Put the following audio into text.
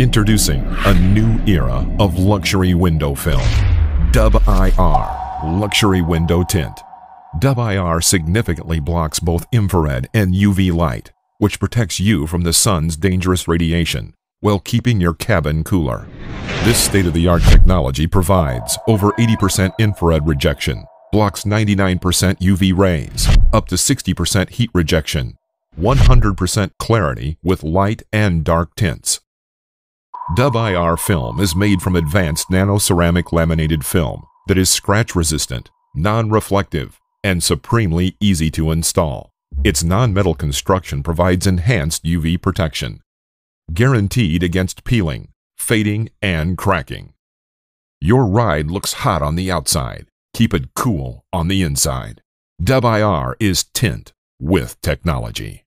Introducing a new era of luxury window film. Dub IR Luxury Window Tint. Dub IR significantly blocks both infrared and UV light, which protects you from the sun's dangerous radiation while keeping your cabin cooler. This state-of-the-art technology provides over 80% infrared rejection, blocks 99% UV rays, up to 60% heat rejection, 100% clarity with light and dark tints. Dub IR film is made from advanced nanoceramic laminated film that is scratch resistant, non-reflective, and supremely easy to install. Its non-metal construction provides enhanced UV protection, guaranteed against peeling, fading, and cracking. Your ride looks hot on the outside. Keep it cool on the inside. Dub IR is tint with technology.